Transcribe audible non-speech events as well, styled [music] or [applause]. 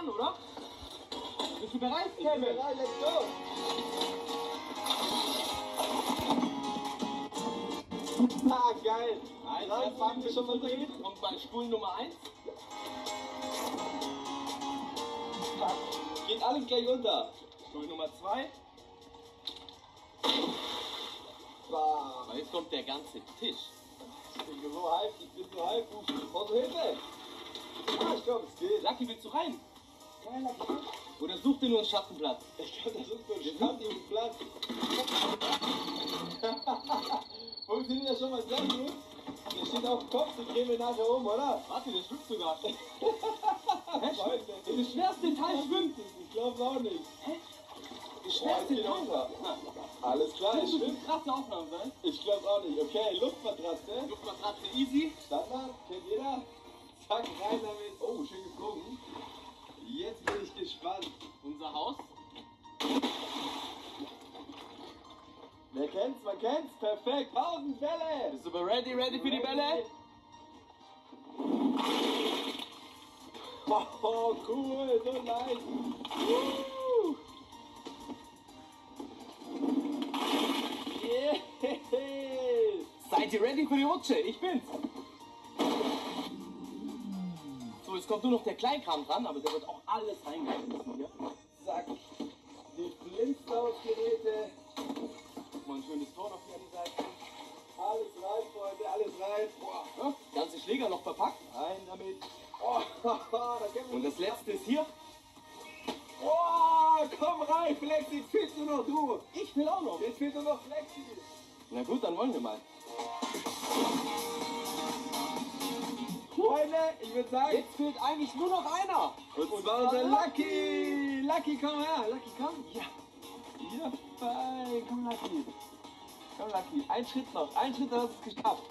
an, oder? Bist du bereit, Kevin? bereit, let's go! Ah, geil! Drei erst fangen mal wir schon mal drin. Und bei Stuhl Nummer 1. Geht alles gleich unter. Stuhl Nummer 2. Bam. Aber jetzt kommt der ganze Tisch. Ich bin so hyped, ich bin so hyped. Brauchst du Hilfe? Ah, ich glaube, es geht. Lucky, willst du rein? Oder such dir nur einen Schattenplatz? Ich glaube, das ist so ein Stand im Platz. [laughs] Funktioniert das schon mal sehr gut? Der steht auf dem Kopf, den drehen wir nachher um, oder? Warte, der schwimmt sogar. [laughs] Hä. Das schwerste Teil schwimmt. Ich glaube auch nicht. Hä? Das schwerste Teil. Alles klar, Das ich schwimme. krasse Aufnahmen sein. Ich glaube auch nicht. Okay, Luftmatratze. Luftmatratze easy. Standard, kennt jeder. Zack, rein damit. Oh, schön geflogen. Jetzt bin ich gespannt. Unser Haus. Wer kennt's, man kennt's. Perfekt. 1000 Bälle. Bist du ready, ready für die Bälle? Oh, cool. So nice. Woo. Yeah. Seid ihr ready für die Rutsche? Ich bin's. Jetzt kommt nur noch der Kleinkram dran, aber der wird auch alles reingeschmissen hier. Zack. Die Flintstones-Geräte. Mal ein schönes Tor noch hier an die Seite. Alles rein, Freunde, alles rein. Boah. Ja, ganze Schläger noch verpackt. Rein damit. Oh, [laughs] da Und das letzte ist hier. Oh, komm rein, Flexi, jetzt fehlst nur noch du. Ich will auch noch. Jetzt fehlt nur noch Flexi. Na gut, dann wollen wir mal. Ich würde sagen, Jetzt fehlt eigentlich nur noch einer. und zwar unser Lucky. Lucky, komm her. Lucky, komm. Ja. Ja, fein. Komm, Lucky. Komm, Lucky. Ein Schritt noch. Ein Schritt, dann hast du es geschafft.